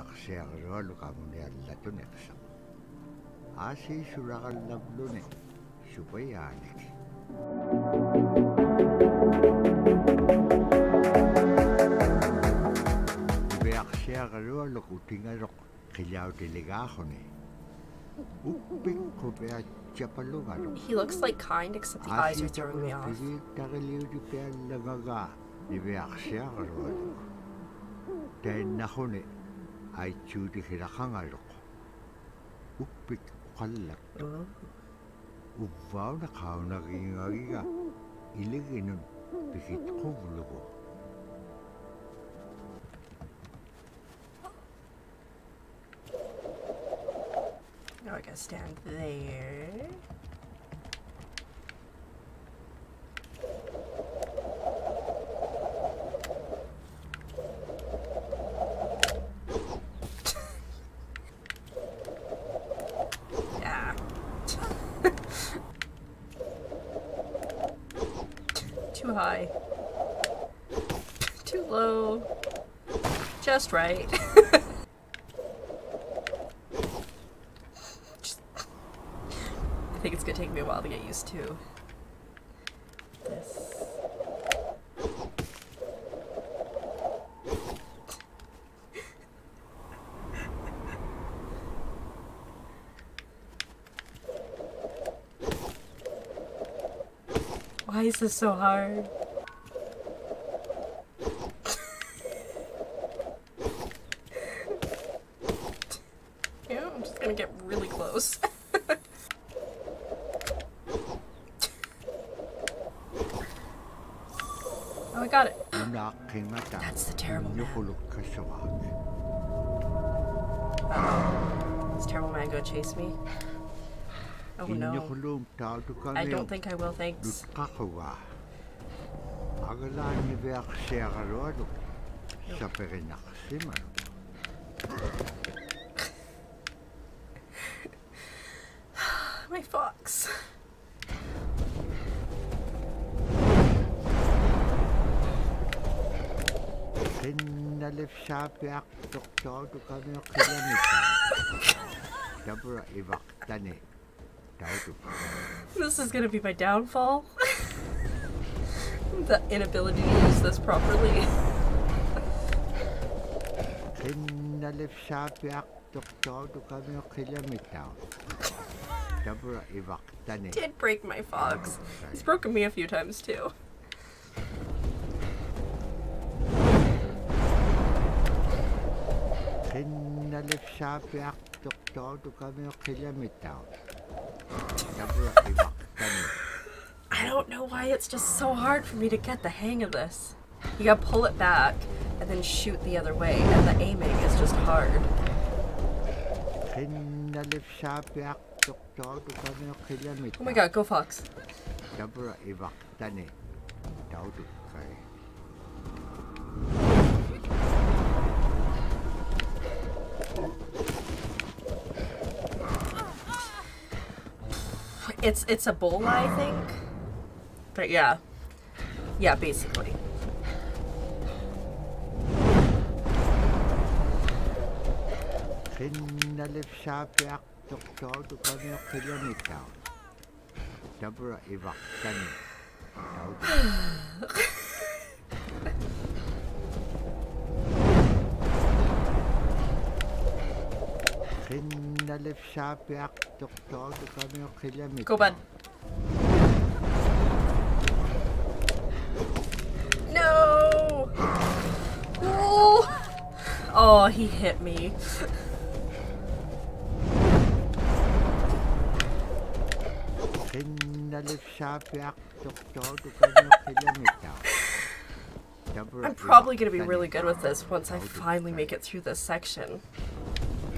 iveaqsiaqarualu qamuniallatunaqsa aasi suraqallavluni supayaanik iveaqsiaqarualu qutingaroq qillautiligaaquni uppikqupea chapalungalu He looks like kind, except the eyes are throwing me off. Tagiliutipeallagaga iveaqsiaqarualu tainnaxuni aitsuutiqilaqangaluq uppik qallaq Ooh. uvvauna qaunagiingagiga iliginun pikitquvlugu Now I gotta stand there. Too high. Too low. Just right. Just- I think it's gonna take me a while to get used to this. Why is this so hard? Yeah, I'm just gonna get really close. oh, I got it. That's the terrible man. nuqulukkasuaak Is Terrible Man gonna chase me? Oh no. I don't think I will, thanks. lutqaquga agalaani veaqsiaqarualu saperinaqsimalu My fox. qinnalifsaapiaq toqtautukami qilamita tapura ivaqtani tautuk This is gonna be my downfall. the inability to use this properly. qinnalifsaapiaq toqtautukami qilamita tapura ivaqtani Did break my fox. He's broken me a few times too. I don't know why it's just so hard for me to get the hang of this. You gotta pull it back and then shoot the other way, and the aiming is just hard. Oh my god, go fox. It's it's a bull, I think. But yeah. Yeah, basically. bud. No! Oh! Oh, he hit me. qinnalifsaapiaq toqtautukami qilamita tapura I'm probably gonna be really good with this once I finally make it through this section.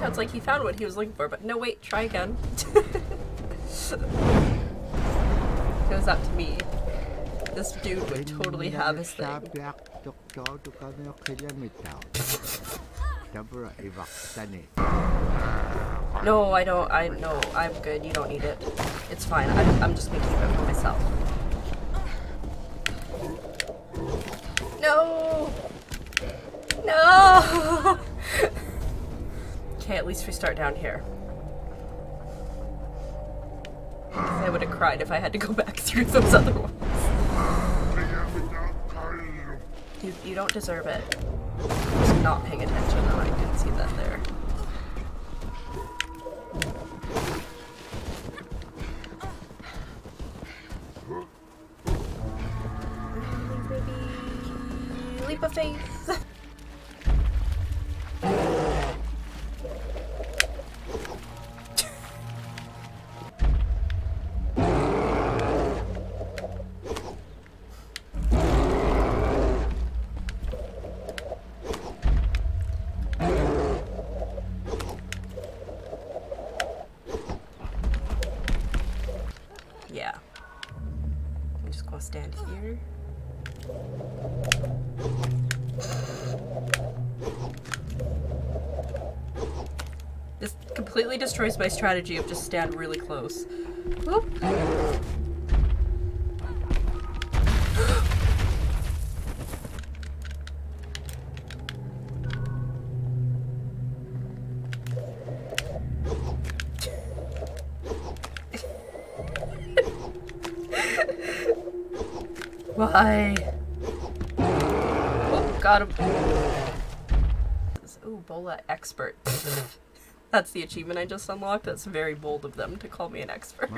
how it's like he found what he was looking for, but no, wait, try again. it was up to me. This dude would totally have his thing. Sabi ak doktor to kami kilometer. Dabra ibak tani. No, I don't. I no, I'm good. You don't need it. It's fine. I'm, I'm just gonna keep it for myself. No. No. okay, at least we start down here. I would have cried if I had to go back through those other ones. You, you don't deserve it. Just not paying attention. I didn't see that there. This completely destroys my strategy of just stand really close. Whoop. Why? Oh, got him. Ooh, Bola expert. That's the achievement I just unlocked. That's very bold of them to call me an expert.